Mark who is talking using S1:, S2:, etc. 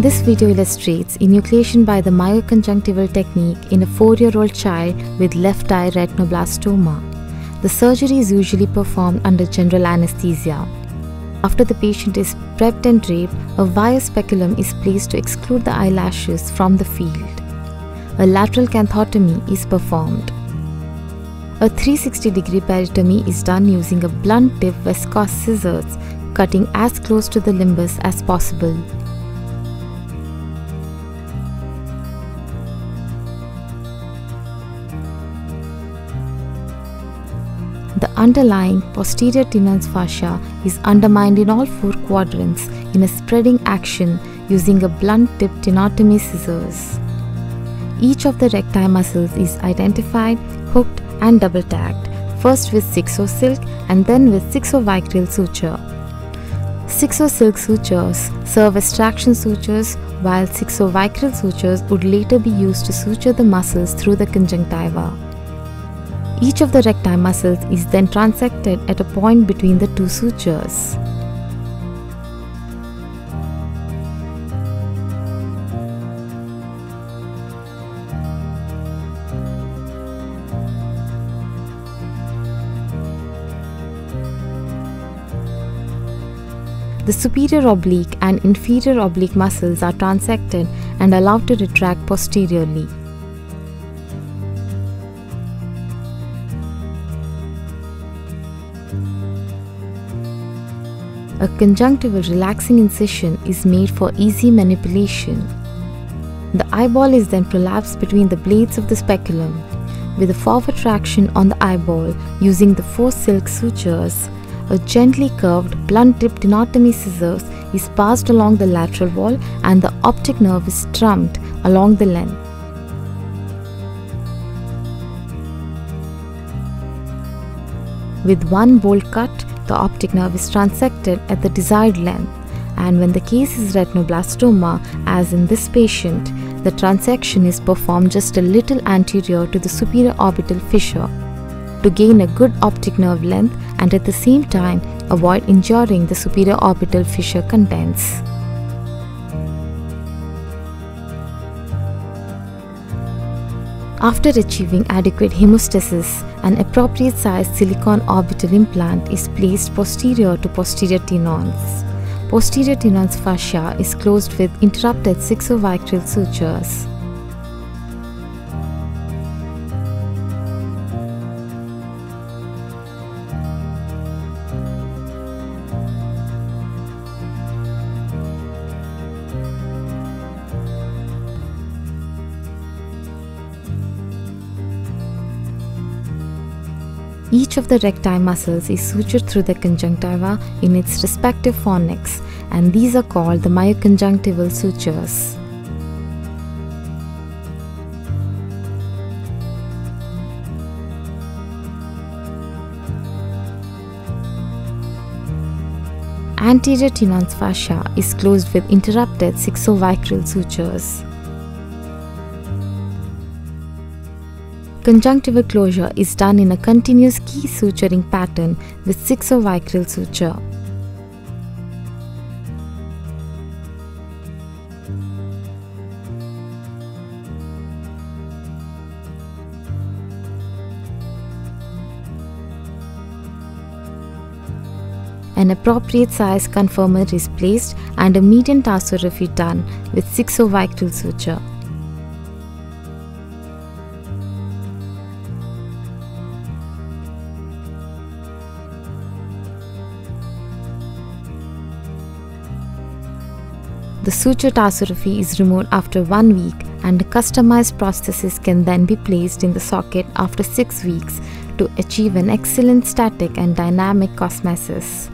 S1: This video illustrates enucleation by the myoconjunctival technique in a 4-year-old child with left eye retinoblastoma. The surgery is usually performed under general anesthesia. After the patient is prepped and draped, a wire speculum is placed to exclude the eyelashes from the field. A lateral canthotomy is performed. A 360 degree peritomy is done using a blunt tip Westcott scissors, cutting as close to the limbus as possible. The underlying posterior Tenon's fascia is undermined in all four quadrants in a spreading action using a blunt-tipped tenotomy scissors. Each of the recti muscles is identified, hooked and double tagged, first with 6 silk and then with 6 vicryl suture. 6 silk sutures serve as traction sutures while 6 vicryl sutures would later be used to suture the muscles through the conjunctiva. Each of the recti muscles is then transected at a point between the two sutures. The superior oblique and inferior oblique muscles are transected and allowed to retract posteriorly. A conjunctival relaxing incision is made for easy manipulation. The eyeball is then prolapsed between the blades of the speculum. With a forward traction on the eyeball using the four silk sutures, a gently curved blunt-tipped tenotomy scissors is passed along the lateral wall and the optic nerve is strummed along the length. With one bolt cut, the optic nerve is transected at the desired length and when the case is retinoblastoma as in this patient, the transection is performed just a little anterior to the superior orbital fissure to gain a good optic nerve length and at the same time avoid injuring the superior orbital fissure contents. After achieving adequate hemostasis, an appropriate sized silicone orbital implant is placed posterior to posterior Tenon's. Posterior Tenon's fascia is closed with interrupted vicryl sutures. Each of the recti muscles is sutured through the conjunctiva in its respective fornix and these are called the myoconjunctival sutures. Anterior Tenon's fascia is closed with interrupted vicryl sutures. Conjunctival closure is done in a continuous key suturing pattern with 6 vicryl suture. An appropriate size conformer is placed and a median tarsorrhaphy done with 6 vicryl suture. The suture tarsorrhaphy is removed after one week and customized prosthesis can then be placed in the socket after 6 weeks to achieve an excellent static and dynamic cosmesis.